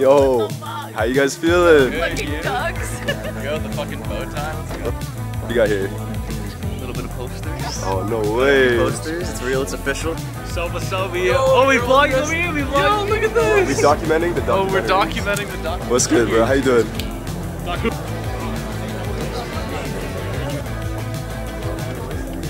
Yo, how you guys feeling? Fucking ducks. Go with the fucking bow tie. Let's go. What you got here? A little bit of posters. Oh no way. Posters. It's real. It's official. Soba Sobi. Oh, we vlogged over here. We vlogged. Yo, look at We this. documenting the Oh, we're documenting the doc. What's good, bro? How you doing?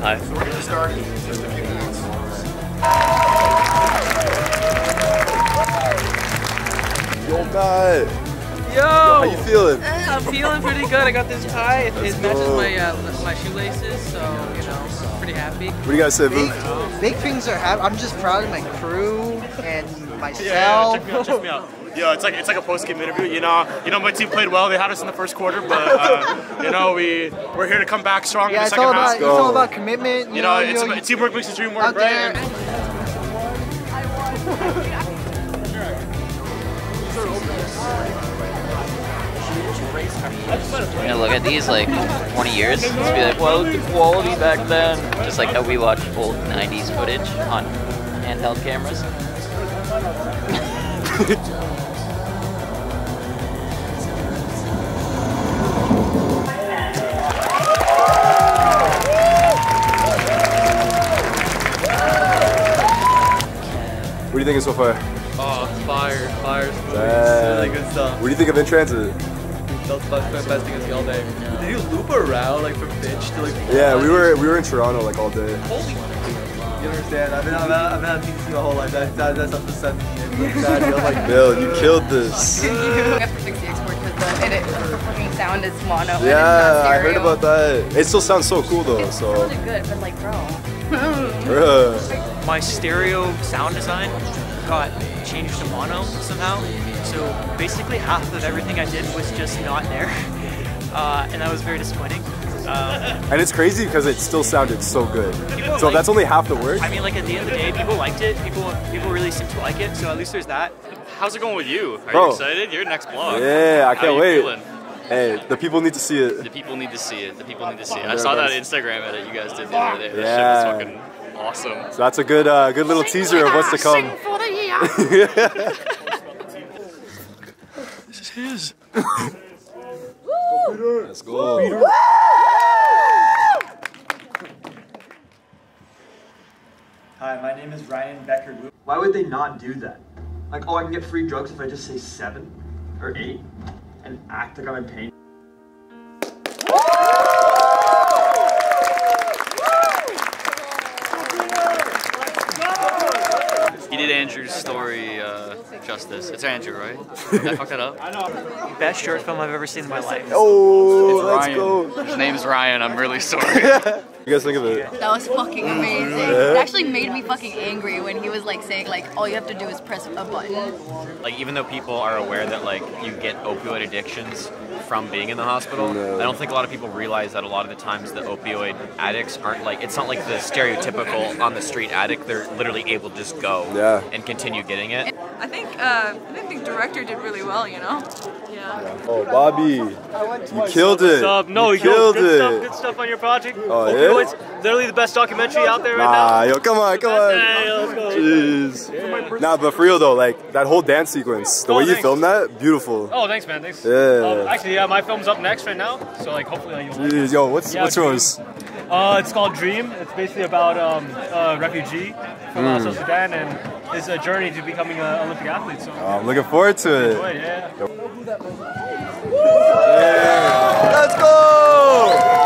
Hi. Yo, Matt. Yo! How you feeling? I'm feeling pretty good. I got this tie. It, it matches my uh, my shoelaces, so you know, I'm pretty happy. What do you guys say, Vuk? Big things are happening. I'm just proud of my crew and Yeah, myself. check me out. Check me out. Yo, it's like it's like a post game interview. You know, you know my team played well. They had us in the first quarter, but uh, you know we we're here to come back strong in the it's second all half. about it's all about commitment. You, You know, know, it's you about, teamwork makes the dream work, out there. right? You know, look at these like 20 years. Just be like, well, the quality back then. Just like how we watch old 90s footage on handheld cameras. What do you think so far? Oh, fire, fire. Damn. Really good stuff. What do you think of In Transit? That's the best, best thing I all day. Did you loop around like from bitch to like? Yeah, we were we were in Toronto like all day. Holy. You understand? I've been, I've been, I've been on TTC my whole life. That, that, that's up to 17. Like I feel like Bill, you killed this. We have to fix the export because the, it, the fucking sound is mono. and it's not Yeah, I heard about that. It still sounds so cool though. It's So, really good, but like, bro. My stereo sound design got changed to mono somehow. So basically, half of everything I did was just not there, uh, and that was very disappointing. Um, And it's crazy because it still sounded so good. So like- that's only half the work. I mean, like at the end of the day, people liked it. People people really seem to like it. So at least there's that. How's it going with you? Are Bro. you excited? You're next vlog. Yeah, I How can't you wait. Feeling? Hey, the people need to see it. The people need to see it. The people need to see it. I saw that Instagram edit you guys did the other day. That Yeah. shit was fucking awesome. So that's a good uh, good little teaser of what's to come. This is his. Let's go. Hi, my name is Ryan Becker. Why would they not do that? Like, oh, I can get free drugs if I just say seven or eight and act like I'm in pain. He did Andrew's story uh, justice. It's Andrew, right? Did I fuck that up? Best short film I've ever seen in my life. Oh, let's Ryan. go. His name's Ryan. I'm really sorry. You guys think of it? That was fucking amazing. It actually made me fucking angry when he was like saying like all you have to do is press a button. like even though people are aware that like you get opioid addictions from being in the hospital No. i don't think a lot of people realize that a lot of the times the opioid addicts aren't like it's not like the stereotypical on the street addict they're literally able to just go Yeah. and continue getting it I think uh, I think the director did really well. You know. Yeah. Oh, Bobby, you killed it. What's up? No, you yo, killed good it. stuff, good stuff on your project. Oh, yeah? Opioids, literally the best documentary out there right Nah, now. yo, come on, come on. Hey, let's go. Jeez. Nah, but for real though, like that whole dance sequence, the Oh, way you thanks. filmed that, beautiful. Oh, thanks, man. Thanks. Yeah. Um, actually, yeah, my film's up next right now, so like hopefully like, you'll. like. Jeez, yo, what's Yeah, what's Dream. yours? Uh, it's called Dream. It's basically about um, a refugee from Mm. South Sudan and his uh, journey to becoming an Olympic athlete. So I'm looking forward to it. enjoy it, yeah. Let's go!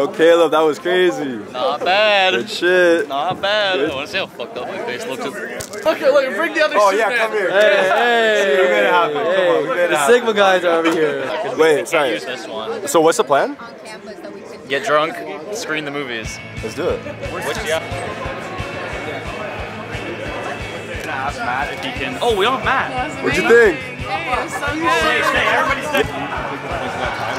Yo, Caleb, that was crazy. Not bad. Good shit. Not bad. I want to see how fucked up my face looks. Look, look, bring the other Oh shoe yeah, come here. Hey, We made it happen. Come on, we made it the happen. Sigma guys are over here. Wait, sorry. use this one. So what's the plan? Get drunk, screen the movies. Let's do it. Which, yeah. Ask Matt if he can. Oh, we all have Matt. What'd you think? Stay, stay, everybody stay.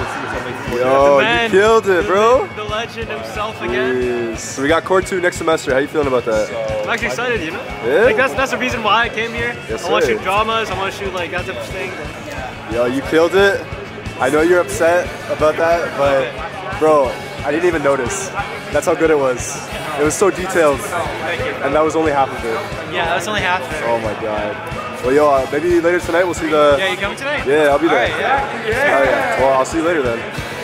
Yo, you man. killed it, bro. The legend himself again. Jeez. So we got core two next semester. How you feeling about that? I'm actually excited, you know? Yeah? Like that's that's the reason why I came here. Yes, I want to shoot dramas, I want to shoot like that type of thing. Yo, you killed it. I know you're upset about that, but bro, I didn't even notice. That's how good it was. It was so detailed, and that was only half of it. Yeah, that was only half of it. Oh my god. Well, yo, uh, maybe later tonight we'll see the. Yeah, you coming tonight? Yeah, I'll be there. All right, yeah. Yeah. Well, I'll see you later then.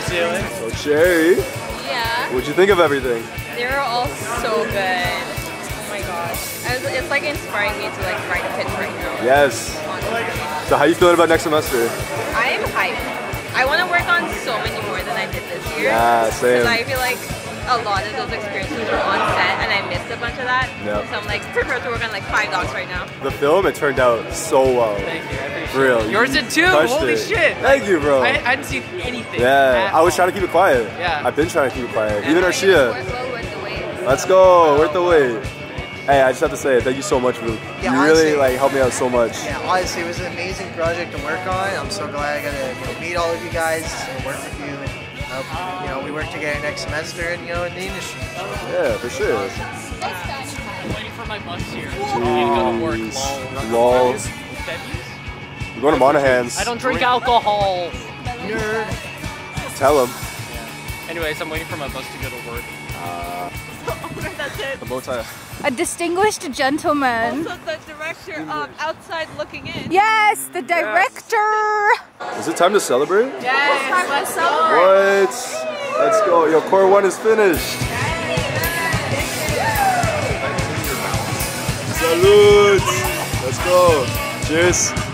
So, Sherry, Yeah, what'd you think of everything? they were all so good. Oh my gosh. Was, it's like inspiring me to like write a pitch right now. Yes. Honestly. So, how you feeling about next semester? I am hyped. I want to work on so many more than I did this year. Yeah, same. Because I feel like a lot of those experiences were on set and I missed a bunch of that. Yep. So I'm like prepared to work on like five docs right now. The film, it turned out so well. Thank you. I appreciate For real. it. Yours did too. Holy it. shit. Thank you, bro. I, I hadn't see anything. yeah, I was trying to keep it quiet. Yeah. I've been trying to keep it quiet. Even Worth Arshia. well worth the wait. Let's go. Worth the wait. Hey, I just have to say, thank you so much. For, you Yeah, really honestly- like helped me out so much. Yeah, honestly, it was an amazing project to work on. I'm so glad I got to you know, meet all of you guys and work with you. And uh, you know, we work together next semester, and you know, in the industry. Yeah, for sure. I'm waiting for my bus here. I need to go to work. Lol. We're going to Monahan's. I don't drink alcohol. Nerd. Tell him. Anyways, I'm waiting for my bus to go to work. That's it. The bow tie. A distinguished gentleman. Also the director of Outside Looking In. Yes, the director. Is it time to celebrate? Yes, let's celebrate. What? Let's go. Yo, core one is finished. Salute. Let's go. Cheers.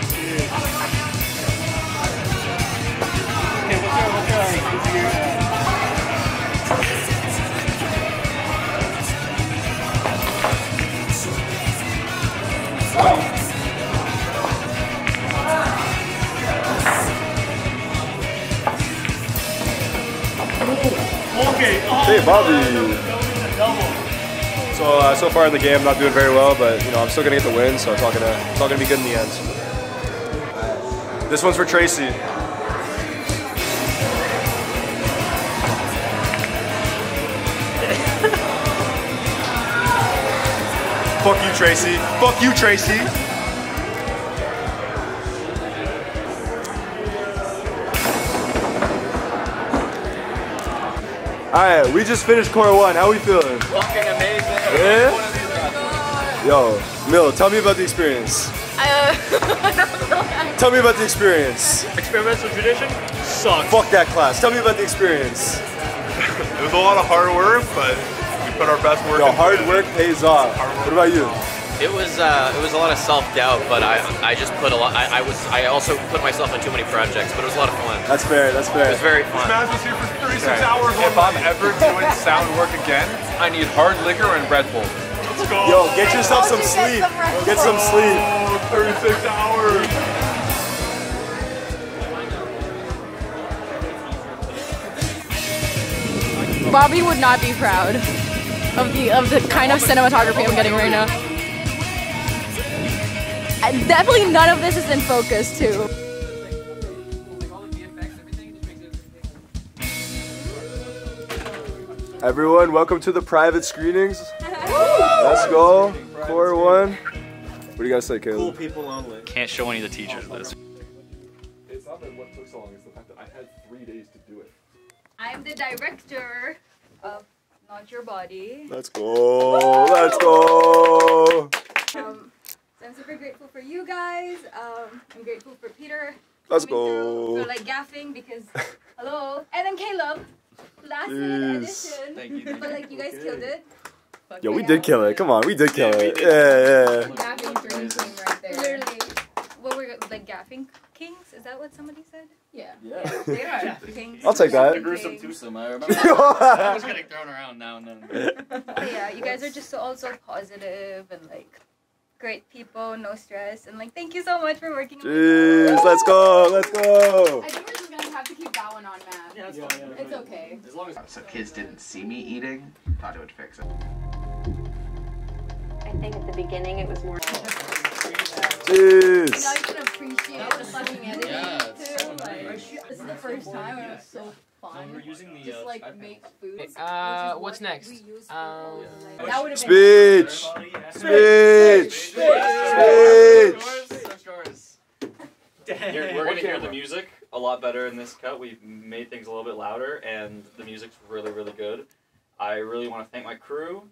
Hey, Bobby. So uh, so far in the game, I'm not doing very well, but you know I'm still gonna get the win, so it's all gonna it's all gonna be good in the end. This one's for Tracy. Fuck you, Tracy. Fuck you, Tracy. Alright, we just finished core one. How we feeling? Fucking amazing. Yeah? Yo, Mill, tell me about the experience. Uh, tell me about the experience. Experimental tradition sucks. Fuck that class. Tell me about the experience. It was a lot of hard work, but we put our best work The into hard it. work pays off. What about you? It was uh, it was a lot of self doubt, but I I just put a lot. I, I was I also put myself in too many projects, but it was a lot of fun. That's fair. That's fair. It was very fun. Smash was here for 36 Okay. hours. If I'm ever doing sound work again, I need hard liquor and Red Bull. Let's go. Yo, get yourself some sleep. Get some sleep. Oh, 36 hours. Bobby would not be proud of the of the kind of cinematography I'm getting right now. And definitely none of this is in focus too. Everyone, welcome to the private screenings. Let's go. Core one. What do you guys say, Caleb? people only. Can't show any of the teachers this. It's not that what took so long, it's the fact that I had three days to do it. I'm the director of Not Your Body. Let's go. Let's go. Um, so I'm super grateful for you guys. Um, I'm grateful for Peter. Let's coming through go. For like gaffing because hello, and then Caleb. Last minute Jeez. edition. Thank you, thank But like you guys killed it. Yo, we did kill it. Come on, we did kill it. Yeah, yeah. Gaffing dream right there. Literally. What were like gaffing kings? Is that what somebody said? Yeah. Yeah. They are kings. I'll take that. The gruesome Kings. twosome, I remember. I was getting thrown around now and then. But yeah, you guys are just so also positive and like great people, no stress, and like thank you so much for working. on Jeez, let's go. Let's go. I think we're just gonna have to keep that one on, Matt. Yeah, yeah. it's okay. As long as So kids didn't see me eating, thought it would fix it. I think at the beginning it was more. Jeez. Now you can appreciate the fucking editing too. Like, this is the first time and it was so fun. we're using the, just uh, like iPad. make food. Uh, what's next? Um, That would've been- Speech. Speech. Speech. Here, we're gonna hear the music a lot better in this cut. We've made things a little bit louder, and the music's really, really good. I really want to thank my crew,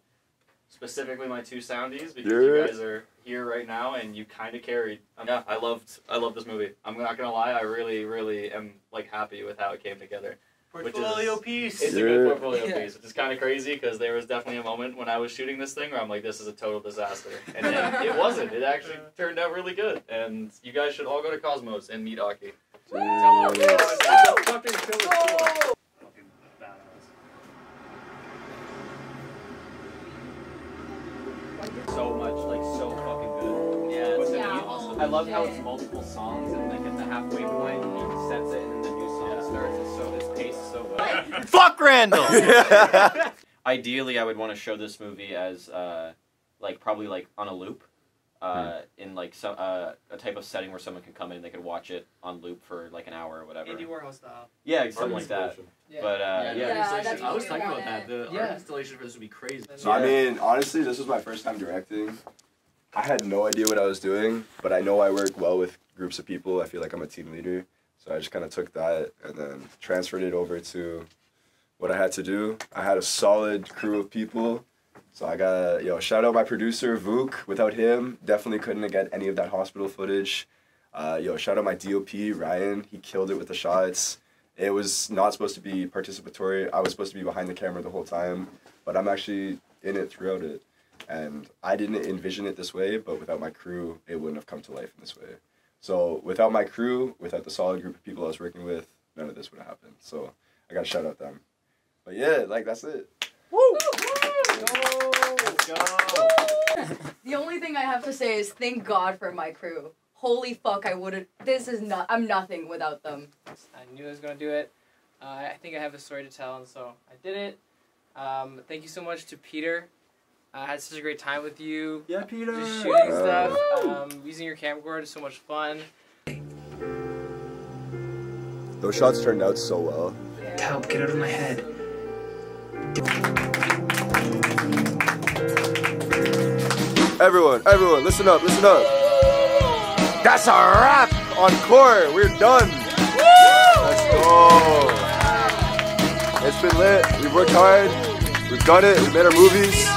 specifically my two soundies, because Yeah. you guys are here right now, and you kind of carried. Um, yeah, I loved, I loved this movie. I'm not gonna lie, I really, really am like happy with how it came together. Portfolio is, piece. It's a good portfolio Yeah. piece, which is kind of crazy because there was definitely a moment when I was shooting this thing where I'm like, this is a total disaster, and then it wasn't. It actually turned out really good, and you guys should all go to Cosmos and meet Aki. So love how it's multiple songs and like at the halfway point he sets it and then the new song starts. It's so this pace is so good. Fuck Randall! Ideally, I would want to show this movie as uh, like probably like on a loop. Uh, in like some uh, a type of setting where someone can come in and they could watch it on loop for like an hour or whatever. Andy Warhol style. Yeah, something like that. Yeah. But uh, Yeah, yeah, Yeah, I was talking we about that. The Yeah. art installation for this would be crazy. So I mean, honestly, this was my first time directing. I had no idea what I was doing, but I know I work well with groups of people. I feel like I'm a team leader, so I just kind of took that and then transferred it over to what I had to do. I had a solid crew of people, so I got yo shout out my producer Vuk. Without him, definitely couldn't get any of that hospital footage. Uh, yo, shout out my DOP Ryan. He killed it with the shots. It was not supposed to be participatory. I was supposed to be behind the camera the whole time, but I'm actually in it throughout it. And I didn't envision it this way, but without my crew, it wouldn't have come to life in this way. So without my crew, without the solid group of people I was working with, none of this would have happened. So I gotta shout out them. But yeah, like that's it. Woo! The only thing I have to say is thank God for my crew. Holy fuck, I would have. This is not. I'm nothing without them. I knew I was gonna do it. Uh, I think I have a story to tell, and so I did it. Um, thank you so much to Peter. I had such a great time with you. Yeah, Peter. Just shooting Woo! stuff. Um, using your camcorder is so much fun. Those shots turned out so well. Help, get out of my head. Everyone, everyone, listen up, listen up. That's a wrap on core. We're done. Let's go. It's been lit. We've worked hard. We've done it. We made our movies.